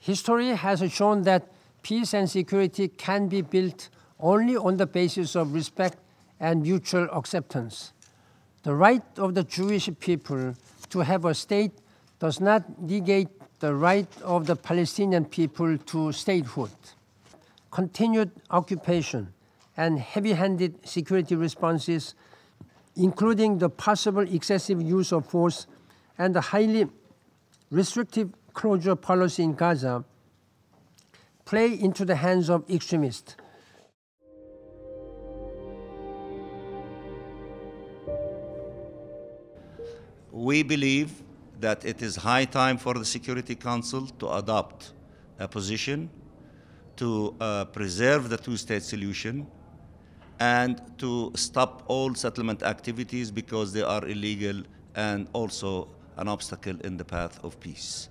History has shown that peace and security can be built only on the basis of respect and mutual acceptance. The right of the Jewish people to have a state does not negate the right of the Palestinian people to statehood. Continued occupation and heavy-handed security responses, including the possible excessive use of force and the highly restrictive closure policy in Gaza, play into the hands of extremists. We believe that it is high time for the Security Council to adopt a position to uh, preserve the two-state solution and to stop all settlement activities because they are illegal and also an obstacle in the path of peace.